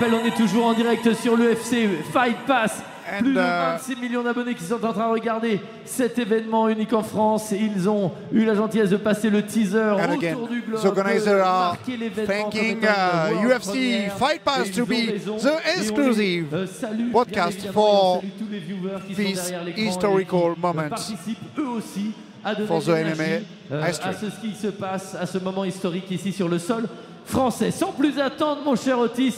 rappelle, on est toujours en direct sur l'UFC Fight Pass. And, Plus de uh, 26 millions d'abonnés qui sont en train de regarder cet événement unique en France. Ils ont eu la gentillesse de passer le teaser again, autour du globe. the organizer are thanking, uh, UFC premiere. Fight Pass to be the exclusive euh, salue, podcast for this historical moment euh, participent eux aussi à donner for the MMA euh, à ce qui se passe, à ce moment historique ici sur le sol français. Sans plus attendre, mon cher Otis,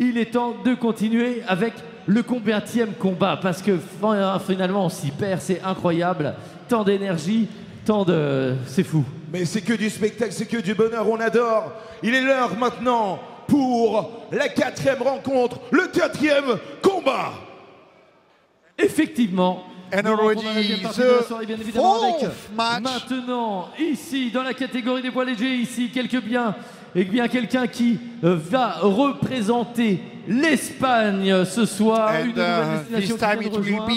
il est temps de continuer avec le combienième combat parce que fin- finalement on s'y perd, c'est incroyable. Tant d'énergie, tant de. C'est fou. Mais c'est que du spectacle, c'est que du bonheur, on adore. Il est l'heure maintenant pour la quatrième rencontre, le quatrième combat. Effectivement. And already the soirée, bien évidemment, avec fourth match. Maintenant, ici, dans la catégorie des poids légers, ici, quelques biens, et bien quelqu'un qui euh, va représenter l'Espagne ce soir. And, une nouvelle uh, destination qui vient de rejoindre.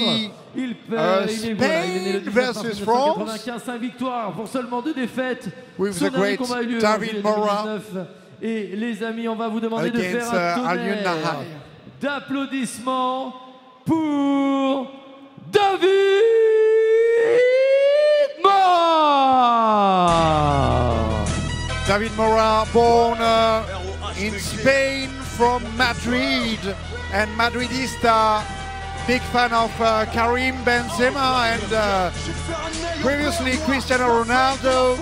il, peut- uh, il est, voilà, il est né le Spain 19 mars versus 1995, 5 victoires pour seulement deux défaites. With Son the dernier great combat a eu lieu en David Mora 2019. Et les amis, on va vous demander de faire un uh, tonnerre d'applaudissements pour David David Mora, born uh, in Spain from Madrid and Madridista, big fan of uh, Karim Benzema and uh, previously Cristiano Ronaldo,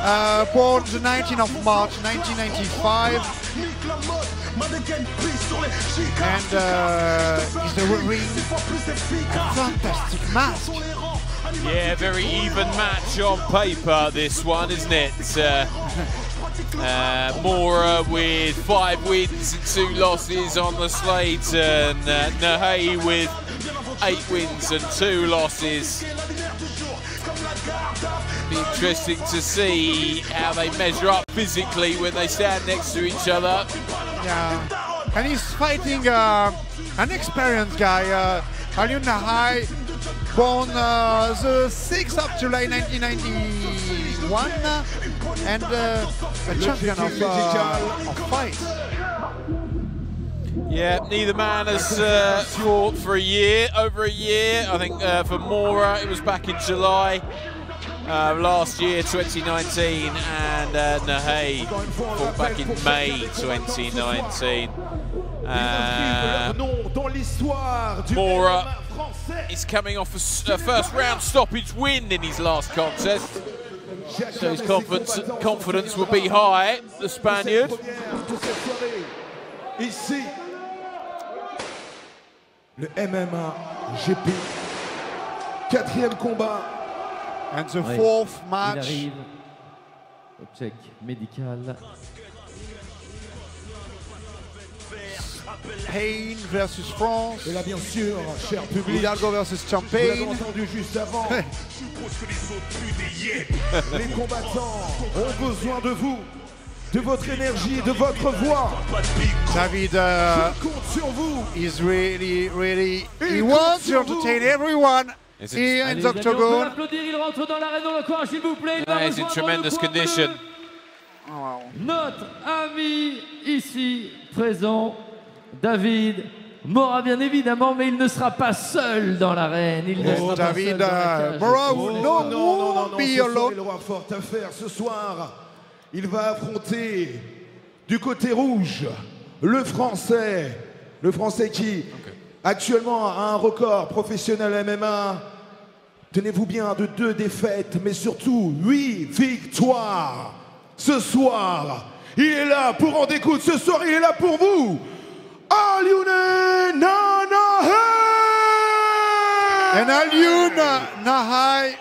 uh, born the 19th of March 1995 and uh, he's wearing a fantastic mask. Yeah, very even match on paper, this one, isn't it? Uh, uh, Mora with five wins and two losses on the slate, and uh, with eight wins and two losses. Be interesting to see how they measure up physically when they stand next to each other. Yeah, and he's fighting uh, an experienced guy, uh, Alioune Nahaye, born uh, the 6th of July 1991, uh, and uh, a champion of, uh, of fight. Yeah, neither man has uh, fought for a year, over a year. I think uh, for Mora, it was back in July uh, last year, 2019, and uh, Nahaye fought back in May 2019. Uh, dans l'histoire du Mora MMA français. he's coming off a first round stoppage win in his last contest, so his confidence, confidence will be high, the Spaniard. Ici, le MMA GP. Quatrième combat. And the fourth Il match, arrive. Check médical. Spain versus France, Et là, bien sûr, cher public, Hidalgo versus vous Champagne. entendu juste avant. Les combattants ont besoin de vous, de votre énergie, de votre voix. David uh, Je compte sur vous. is really, really, he wants to entertain everyone Is it- here in the octagon. l'applaudir, il rentre dans l'arène, on l'encourage s'il vous plaît. Il in tremendous condition. Oh, wow. Notre ami ici présent, David Mora bien évidemment, mais il ne sera pas seul dans l'arène. Il ne Oh, sera David, pas seul dans la cage. Oh, non, non, non, non, non, ce il aura fort à faire. Ce soir, il va affronter du côté rouge le Français. Le Français qui, actuellement, a un record professionnel MMA. Tenez-vous bien, de deux défaites, mais surtout huit victoires. Ce soir, il est là pour en découdre. Ce soir, il est là pour vous. Alioune Nanahe And Alioune Nahaye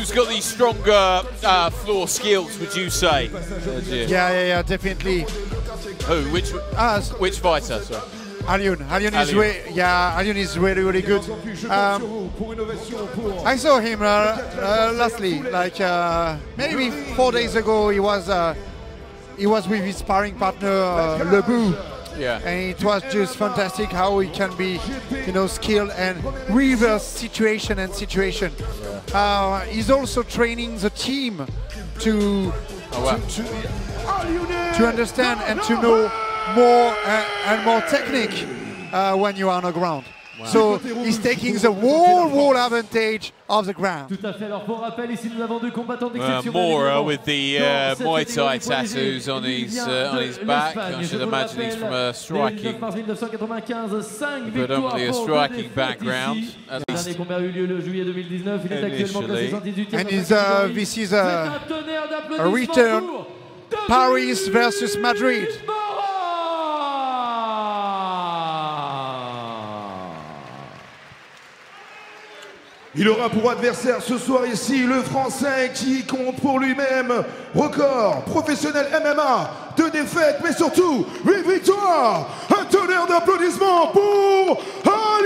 who's got the stronger uh, floor skills? Would you say? Yeah, yeah, yeah, definitely. Who? Which? As Which fighter? Sorry. Alioune is re- yeah, Alioune is really, really good. Um, I saw him uh, uh, lastly, like uh, maybe four days ago. He was uh, he was with his sparring partner uh, Lebu, Yeah. and it was just fantastic how he can be, you know, skilled and reverse situation and situation. Uh, he's also training the team to Oh, wow. to, to, to understand and to know more uh, and more technique uh, when you are on the ground. So he's taking the whole wall advantage of the ground. Tout à fait. Alors pour rappel, ici nous avons deux combattants Uh. Mora with the uh, Dans Muay Thai catégorie poids léger, tattoos on his uh, on his back. I should imagine he's from a né le 9 striking. mars 1995, 5 victoires Predominantly a striking background, at Le dernier combat a eu lieu le juillet 2019. Il est actuellement classé Initially. And is, uh, this is a, a return Paris versus Madrid. Il aura pour adversaire ce soir ici le Français qui compte pour lui-même record professionnel MMA, deux défaites mais surtout une victoire. Un tonnerre d'applaudissements pour Nahaé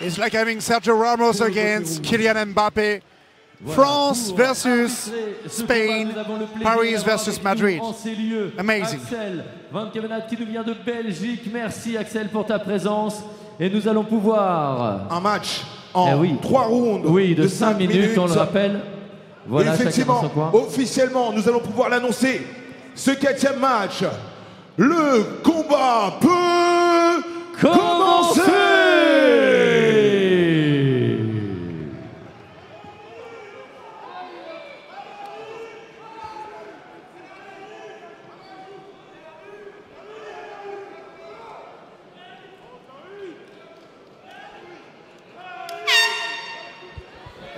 It's like having Sergio Ramos against Kylian Mbappe. France versus Spain, Paris versus Madrid. Amazing. Axel Van Kemenat qui nous vient de Belgique. Merci Axel pour ta présence. Et nous allons pouvoir. Un match en Eh oui. trois rounds Oui, de 5 cinq minutes, on le rappelle. Voilà, effectivement, officiellement, nous allons pouvoir l'annoncer. Ce quatrième match, le combat peut Commencez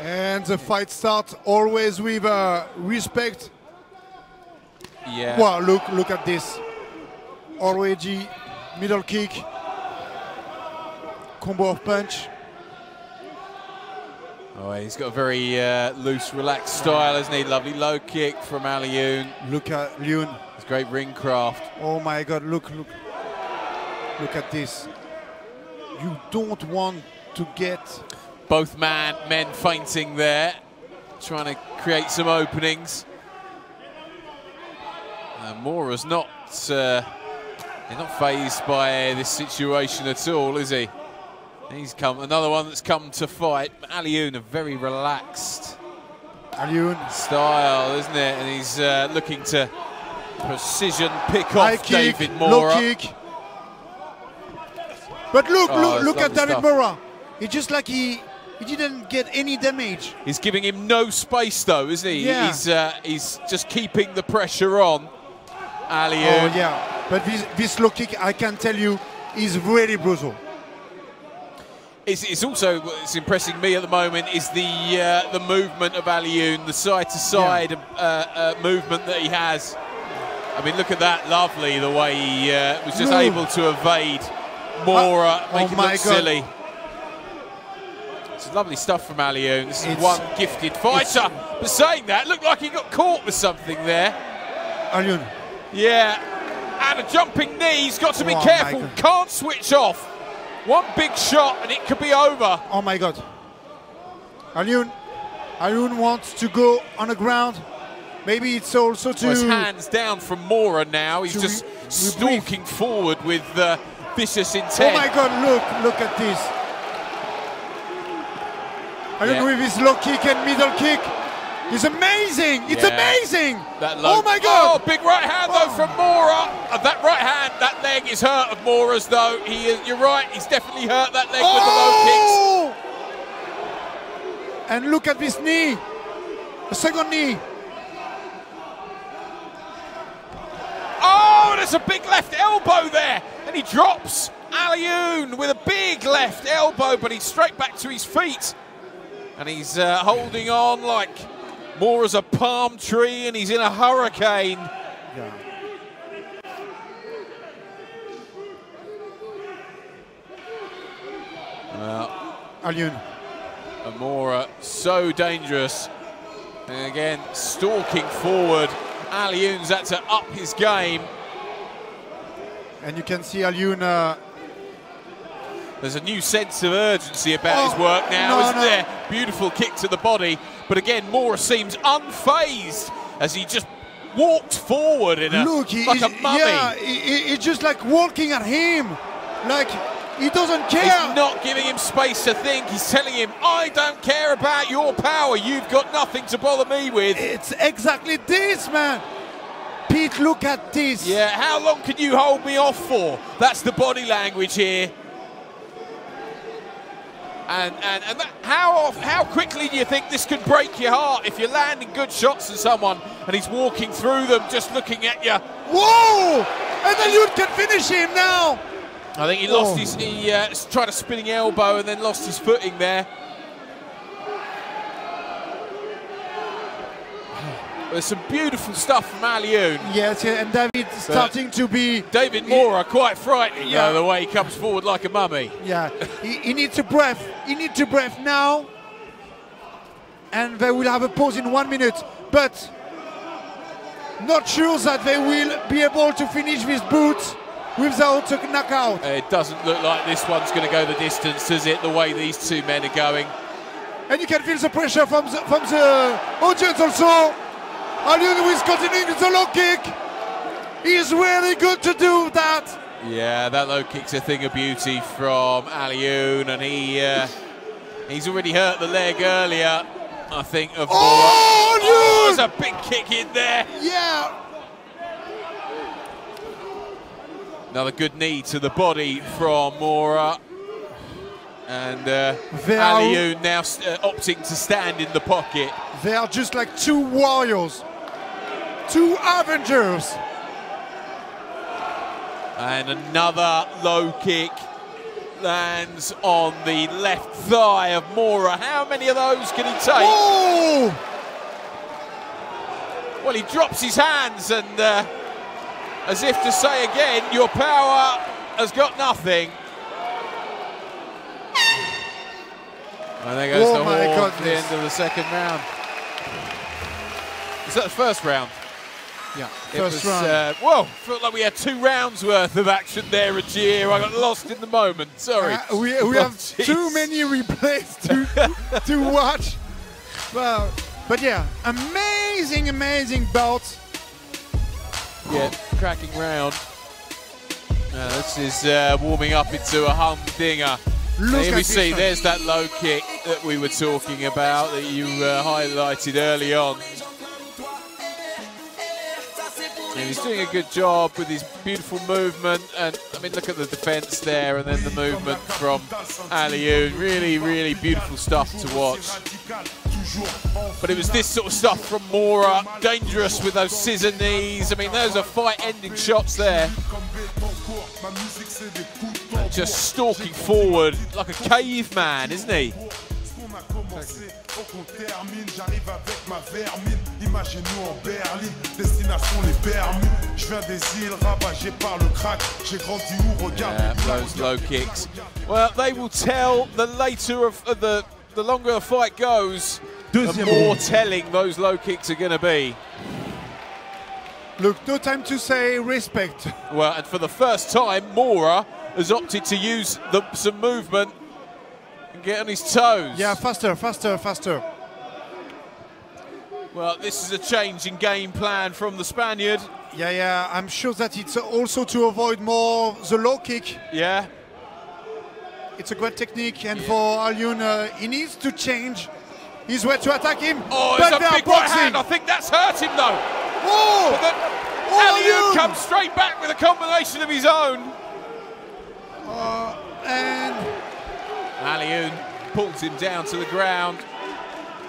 And the fight starts always with uh, respect. Yeah. Wow, look, look at this. Already middle kick, combo of punch. Oh, he's got a very uh, loose, relaxed style, isn't he? Lovely low kick from Alioune. Look at Leon. It's great ring craft. Oh my God! Look, look, look at this. You don't want to get. Both man men fainting there, trying to create some openings. Uh, Mora's not uh, he's not phased by this situation at all, is he? He's come another one that's come to fight. Alioune, a very relaxed Leon. style, isn't it? And he's uh, looking to precision pick High off kick, David low Mora. kick. But look, Oh, look, look at David stuff. Mora. It's just like he he didn't get any damage. He's giving him no space, though, isn't he? Yeah. He's uh, he's just keeping the pressure on. Alioune. Oh yeah, but this this low kick, I can tell you, is really brutal. It's, it's also what's impressing me at the moment is the uh, the movement of Alioune, the side to side uh, uh, movement that he has. I mean, look at that, lovely the way he uh, was just able to evade Mora, oh make him my look God. silly. It's lovely stuff from Alioune. This is It's- one gifted fighter. But saying that, looked like he got caught with something there. Alioune. Yeah, and a jumping knee. He's got to be Oh, careful. Can't switch off. One big shot and it could be over. Oh my God. Alioune, Alioune wants to go on the ground. Maybe it's also to. Well, his hands down from Mora now. He's just re- stalking forward with uh, vicious intent. Oh my God! Look, look at this. Alioune Yeah. with his low kick and middle kick. It's amazing! It's Yeah. amazing! That low- Oh my God! Oh, big right hand though Oh. from Mora. Uh, that right hand, that leg is hurt of Mora's though. He is, you're right. He's definitely hurt that leg with the low kicks. Oh! And look at this knee. The second knee. Oh, there's a big left elbow there, and he drops Alioune with a big left elbow, but he's straight back to his feet, and he's uh, holding on like more as a palm tree, and he's in a hurricane. Well, Alioune. Amora, so dangerous. And again, stalking forward. Alioune's had to up his game. And you can see Alioune. Uh, There's a new sense of urgency about his Oh, work now, no, isn't no. there? Beautiful kick to the body. But again, Mora seems unfazed as he just walked forward in a, look, he, like a mummy. yeah, he, he- just like walking at him, like he doesn't care. He's not giving him space to think. He's telling him, I don't care about your power. You've got nothing to bother me with. It's exactly this, man. Pete, look at this. Yeah, how long can you hold me off for? That's the body language here. And and, and that, how off, how quickly do you think this could break your heart if you're landing good shots at someone and he's walking through them, just looking at you? Whoa! And then you can finish him now. I think he lost Oh. his. He uh, tried a spinning elbow and then lost his footing there. There's some beautiful stuff from Alioune. Yes, yeah, and David starting to be. David Mora quite frightening Yeah. though, the way he comes forward like a mummy. Yeah, he, he needs a breath. He needs a breath now. And they will have a pause in one minute. But not sure that they will be able to finish this boot without a knockout. It doesn't look like this one's going to go the distance, does it? The way these two men are going. And you can feel the pressure from the, from the audience also. Alioune is the low kick. He's really good to do that. Yeah, that low kick's a thing of beauty from Alioune, and he uh, he's already hurt the leg earlier. I think of Mora. Oh, Oh, there's a big kick in there. Yeah. Another good knee to the body from Mora. And uh, Alioune now uh, opting to stand in the pocket. They are just like two warriors, two Avengers. And another low kick lands on the left thigh of Mora. How many of those can he take? Well, he drops his hands and, uh, as if to say again, your power has got nothing. And there goes Oh the my horn at the end of the second round. Is that the first round? Yeah, It first was, round. Uh, whoa, felt like we had two rounds worth of action there, Ajir. I got lost in the moment. Sorry. Uh, we, we Oh, have jeez. too many replays to, to watch. Well, but yeah, amazing, amazing bout. Yeah, cracking round. Now this is uh, warming up into a humdinger. Look Here we see, there's that low kick that we were talking about that you uh, highlighted early on. He's doing a good job with his beautiful movement. And I mean, look at the defense there and then the movement from Alioune. Really, really beautiful stuff to watch. But it was this sort of stuff from Mora, dangerous with those scissor knees. I mean, those are fight-ending shots there. And just stalking forward like a caveman, isn't he? Qu'on a qu'on termine, j'arrive avec ma vermine. Imaginez-nous en Berlin, destination les Bermudes. Je viens des îles ravagées par le crack. J'ai grandi où, regarde. Yeah, those low kicks. Well, they will tell the later of of the the longer the fight goes, the more telling those low kicks are going to be. Look, no time to say respect. Well, and for the first time, Mora has opted to use the, some movement get on his toes. Yeah, faster, faster, faster. Well, this is a change in game plan from the Spaniard. Yeah, yeah, I'm sure that it's also to avoid more the low kick. Yeah. It's a great technique, and for Alioune, uh, he needs to change his way to attack him. Oh, but it's a big right boxing. hand. I think that's hurt him though. Oh! Oh, comes straight back with a combination of his own. And Alioune pulls him down to the ground.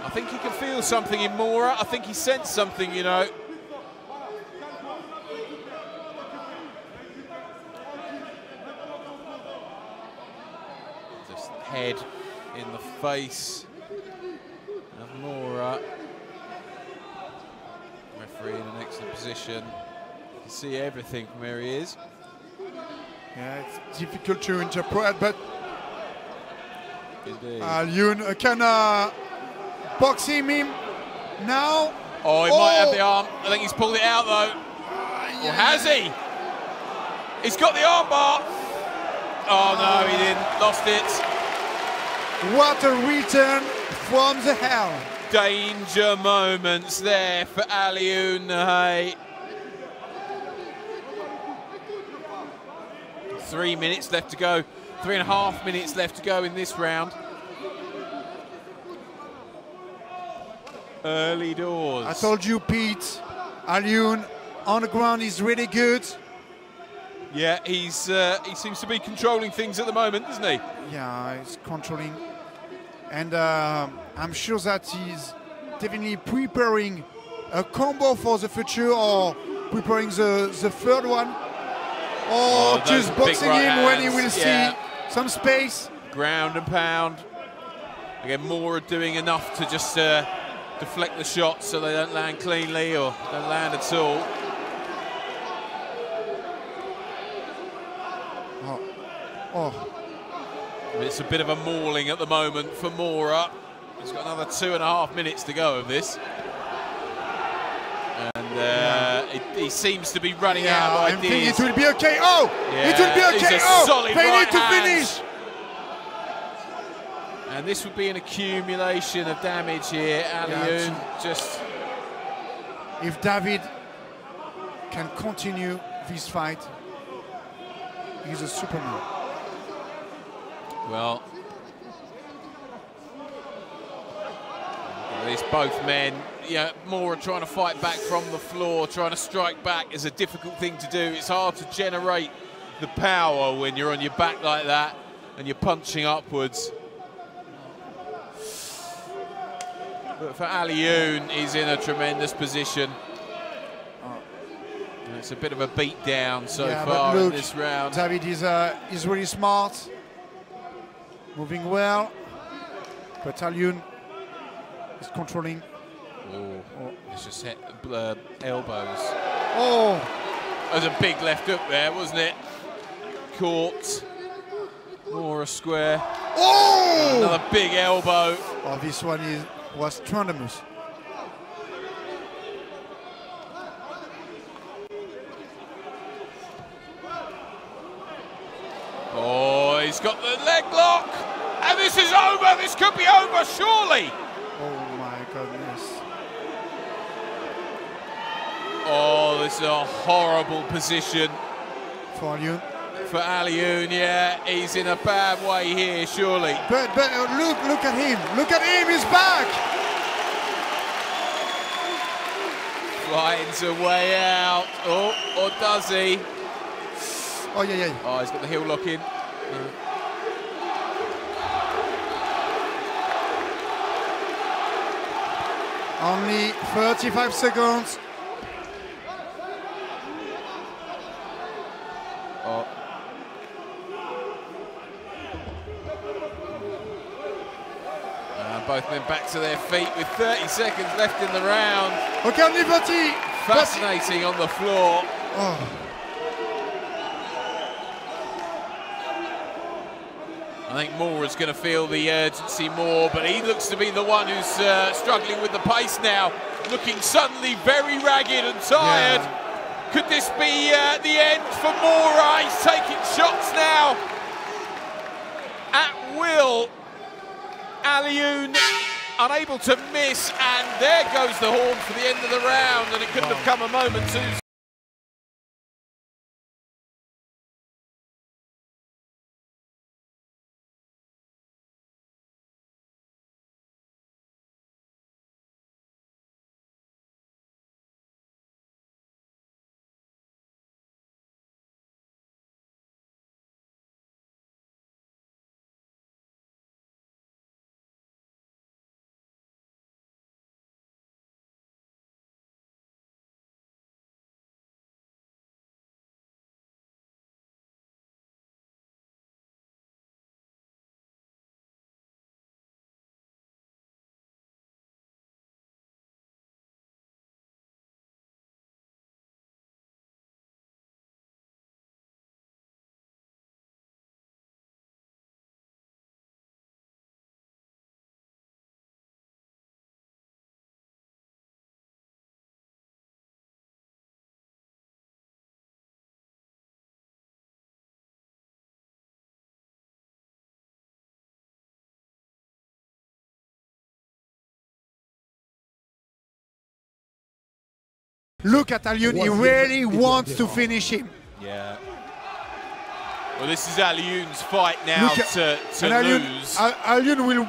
I think he can feel something in Mora. I think he sensed something, you know. Just head in the face of Mora. Referee in an excellent position. You can see everything from where he is. yeah, it's difficult to interpret, but Indeed. Alioune uh, can uh, box him in now. oh, he might have Oh. the arm. I think he's pulled it out though. Or has he? He's got the arm bar. Oh no, he didn't. Lost it. What a return from the hell. Danger moments there for Alioune Nahaye. Three minutes left to go. Three and a half minutes left to go in this round. Early doors. I told you, Pete, Alioune on the ground is really good. Yeah, he's uh, he seems to be controlling things at the moment, doesn't he? Yeah, he's controlling. And uh, I'm sure that he's definitely preparing a combo for the future or preparing the, the third one. Or Oh, just boxing right him when he will yeah. see some space. Ground and pound. Again, Mora doing enough to just uh, deflect the shots so they don't land cleanly or don't land at all. Oh, oh. It's a bit of a mauling at the moment for Mora. He's got another two and a half minutes to go of this. He, he seems to be running yeah, out I of think ideas. it will be okay. Oh, it will be okay. a Oh, they right need to hand. finish. And this would be an accumulation of damage here. Alioune just If David can continue this fight, he's a superman. Well, least both men, yeah, more are trying to fight back from the floor, trying to strike back is a difficult thing to do. It's hard to generate the power when you're on your back like that and you're punching upwards. But for Alioune, he's in a tremendous position. And It's a bit of a beat down so Yeah, far in this round. David is uh, is really smart, moving well. But Alioune is controlling. Oh, it's just hit uh, elbows. Oh, That was a big left up there, wasn't it? Caught. More a square. oh! Another big elbow. Oh, this one is was tremendous. Oh, he's got the leg lock. And this is over. This could be over, surely. Oh my goodness. Oh, this is a horrible position For Alioune. for Alioune. Yeah, he's in a bad way here, surely. But but uh, look look at him. Look at him. He's back. Finds a way out. Oh, or does he? Oh yeah yeah. Oh, he's got the heel lock in. Only 35 seconds. Both men back to their feet with 30 seconds left in the round. Okay, 30. Fascinating on the floor. Oh, I think Mora is going to feel the urgency more, but he looks to be the one who's uh, struggling with the pace now, looking suddenly very ragged and tired. Yeah. Could this be uh, the end for Mora? He's taking shots now at will. Alioune unable to miss, and there goes the horn for the end of the round, and it couldn't have come a moment too Look at Alioune, he really wants to finish him. Yeah. Well, this is Alioune's fight now Look at- to, to and Alioune, lose. Al- Alioune will.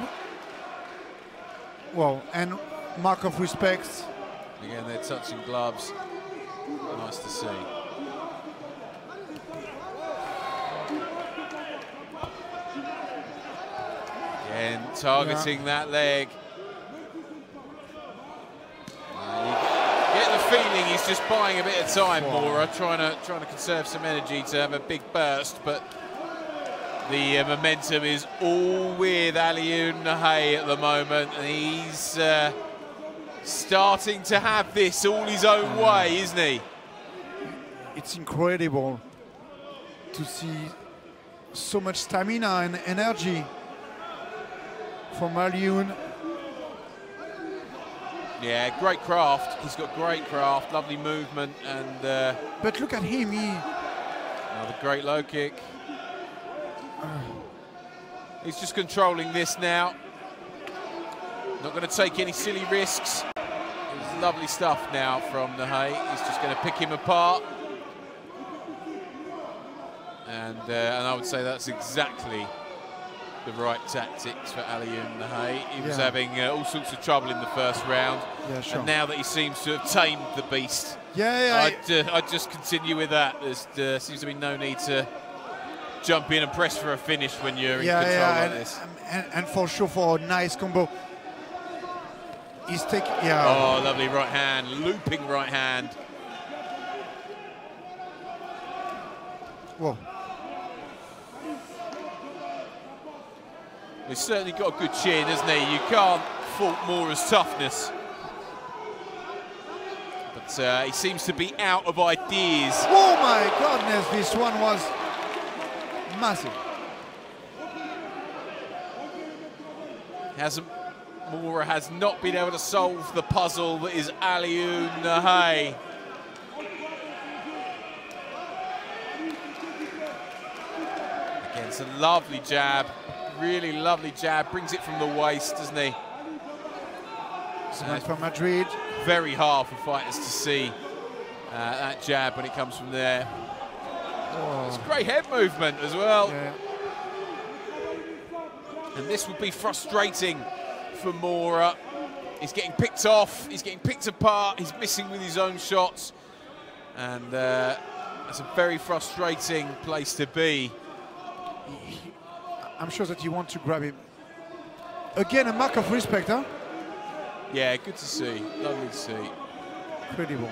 Well, and mark of respect. Again, they're touching gloves. Nice to see. Again, targeting that leg. Uh, you get the feeling he's just buying a bit of time, Mora, trying to trying to conserve some energy to have a big burst, but the uh, momentum is all with Alioune Nahaye at the moment, and he's uh, starting to have this all his own way, isn't he? It's incredible to see so much stamina and energy from Alioune. Yeah, great craft. He's got great craft, lovely movement, and uh, But look at him, he. another great low kick. He's just controlling this now. Not going to take any silly risks. Lovely stuff now from Nahaye. He's just going to pick him apart. And, uh, and I would say that's exactly the right tactics for Alioune Nahaye. He was Yeah. having uh, all sorts of trouble in the first round. Yeah, sure. And now that he seems to have tamed the beast, Yeah, yeah. I'd, uh, I'd just continue with that. There uh, seems to be no need to jump in and press for a finish when you're in control yeah, like and, this. and, and for sure for a nice combo. He's taking, yeah. Oh, lovely right hand, looping right hand. Whoa. He's certainly got a good chin, hasn't he? You can't fault Mora's toughness. But uh, he seems to be out of ideas. Oh my goodness, this one was massive. Hasn't Mora has not been able to solve the puzzle that is Alioune Nahaye. Again, it's a lovely jab, really lovely jab. Brings it from the waist, doesn't he? Someone from Madrid. Very hard for fighters to see uh, that jab when it comes from there. It's great head movement as well. Yeah. And this would be frustrating for Mora. He's getting picked off, he's getting picked apart, he's missing with his own shots. And uh, that's a very frustrating place to be. I'm sure that you want to grab him. Again, a mark of respect, huh? Yeah, good to see. Lovely to see. Incredible.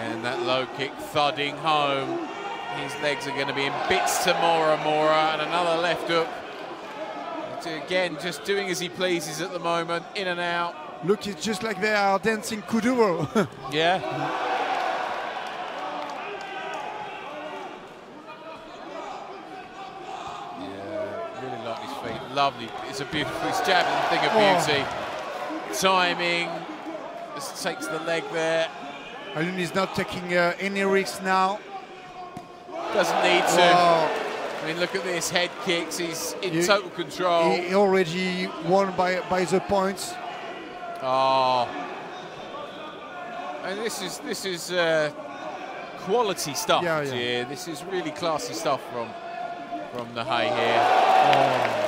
And that low kick thudding home. His legs are going to be in bits to Mora Mora and another left hook. Again, just doing as he pleases at the moment, in and out. Look, it's just like they are dancing Kuduro. Yeah, really like his feet. Lovely. It's a beautiful. It's jabbing the thing of Oh. beauty. Timing. Just takes the leg there. Alun is not taking uh, any risks now. Doesn't need to. Wow. I mean, look at this head kicks. He's in You- total control. He already won by by the points. Oh. And this is this is uh, quality stuff Yeah, yeah. This is really classy stuff from from the hay here. Oh,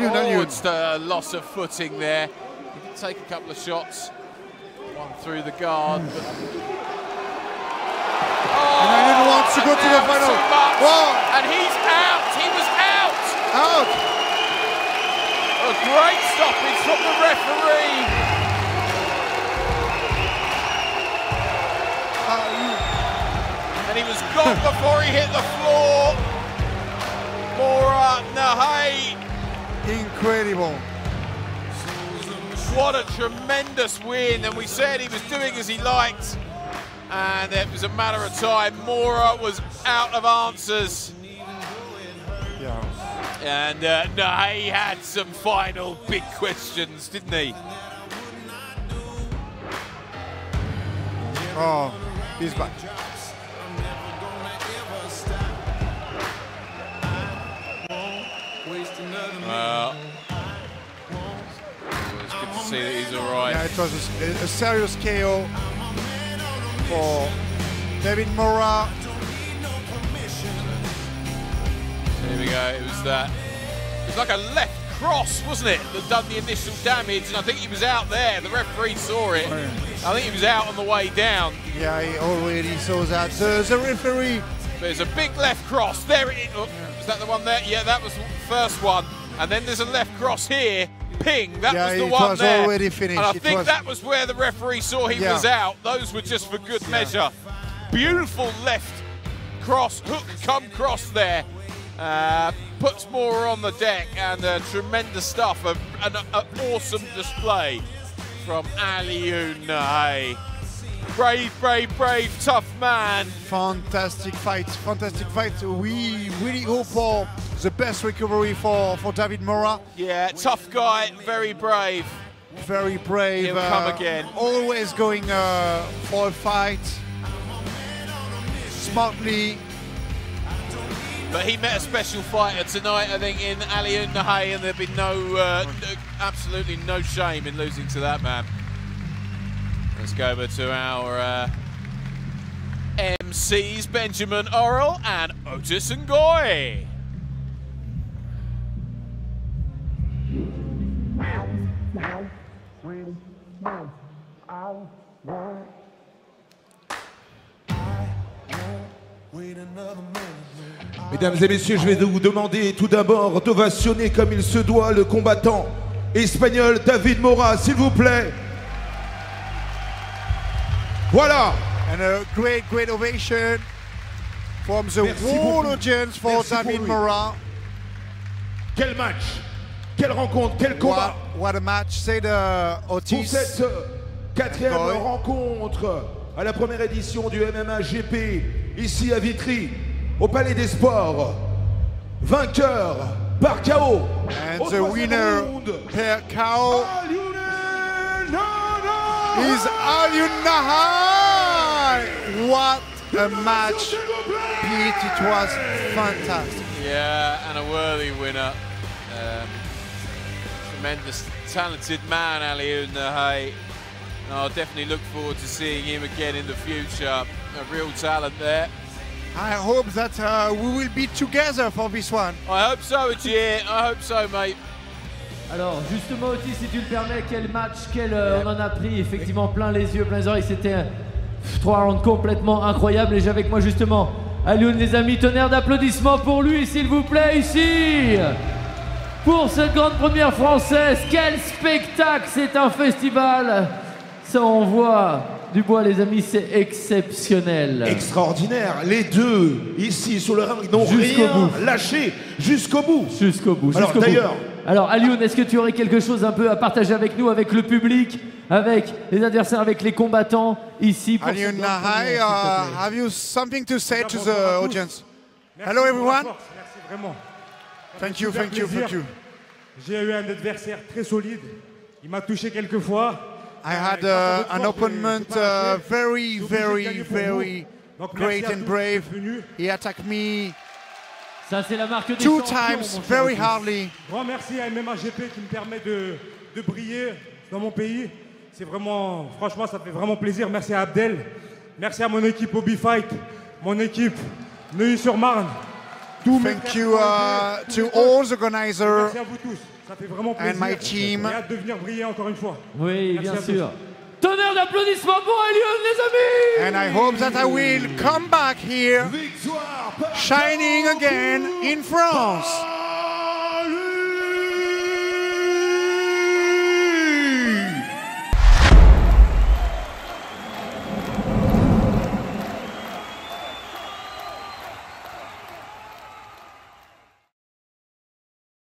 Alun. Oh, it's a uh, loss of footing there. He did take a couple of shots. One through the guard. But... Oh, And Alun wants to go to the oh, final. too And he's out. He was out. Out. A great stoppage from the referee. And he was gone before he hit the floor. Mora Nahaye. Incredible. What a tremendous win. And we said he was doing as he liked. And it was a matter of time. Mora was out of answers. Yeah. And uh, Nahaye had some final big questions, didn't he? Oh, he's back. Well, it's good to see that he's all right. Yeah, it was a, a serious KO for David Mora. Here we go. It was that. It was like a left cross, wasn't it, that done the initial damage? And I think he was out there. The referee saw it. Oh, I think he was out on the way down. Yeah, he already saw that. There's a referee. There's a big left cross. There it is. Oh, is that the one there? Yeah, that was the first one. And then there's a left cross here. Ping. That Yeah, was the one was there. already finished. And I It think was- that was where the referee saw he Yeah. was out. Those were just for good measure. Beautiful left cross, hook come cross there. Uh, puts more on the deck and uh, tremendous stuff. An awesome display from Alioune Nahaye. Brave, brave, brave, tough man. Fantastic fight, fantastic fight. We really hope for the best recovery for, for David Mora. Yeah, tough guy, very brave. Very brave. He'll come again. Always going uh, for a fight. Smartly. But he met a special fighter tonight, I think, in Alioune Nahaye, and there'd be no, uh, no- absolutely no shame in losing to that man. Let's go over to our uh, MCs, Benjamin Orrell and Otis Ngoy. Mesdames et messieurs, je vais vous demander tout d'abord d'ovationner comme il se doit le combattant espagnol David Mora, s'il vous plaît. Voilà. And a great, great ovation from the Merci whole beaucoup. audience for Merci David pour. Mora. Quel match, quelle rencontre, quel What, combat what a match, uh, pour Otis. cette euh, quatrième rencontre à la première édition du MMA GP ici à Vitry, au Palais des Sports. Vainqueur par KO. And au the winner round, per KO. Is Alioune Nahaye. What a match, Pete. It was fantastic. Yeah, and a worthy winner. Um, tremendous, talented man, Alioune Nahaye. And I'll definitely look forward to seeing him again in the future. A real talent there. I hope that uh, we will be together for this one. I hope so, Ajir. I hope so, mate. Alors justement Otis, si tu le permets, quel match, quel, euh, on en a pris effectivement plein les yeux, plein les oreilles. C'était un- trois rounds complètement incroyables et j'ai avec moi justement Alioune les amis, tonnerre d'applaudissements pour lui s'il vous plaît ici pour cette grande première française. Quel spectacle, c'est un festival. Ça envoie du bois les amis, c'est exceptionnel. Extraordinaire, les deux ici sur le ring n'ont rien bout. lâché jusqu'au bout. Jusqu'au bout. Alors, jusqu'au bout. d'ailleurs- Alors Alioune, est-ce que tu aurais quelque chose un peu à partager avec nous, avec le public, avec les adversaires, avec les combattants ici pour Aliou cette grande Nahai, première, s'il te uh, have you something to say to the audience? Merci Hello everyone. Merci vraiment. Thank you, thank you, thank you. J'ai eu un adversaire très solide. Il m'a touché quelques fois. I had uh, an opponent uh, very, very, very great and brave. He attacked me Ça c'est la marque des two champions, times mon cher very hardly. Grand merci à MMA GP qui me permet de, de briller dans mon pays. C'est vraiment, franchement, ça fait vraiment plaisir. Merci à Abdel. Merci à mon équipe Hobby Fight, mon équipe Neuilly-sur-Marne. Tous mes Thank frères you uh, tous to mes coachs. all the organizers. Merci à vous tous. Ça fait vraiment plaisir. my team. J'ai hâte de venir briller encore une fois. Oui, Merci bien à tous. sûr. Tonnerre d'applaudissements pour Alioune, les amis And I hope that I will come back here shining again in France.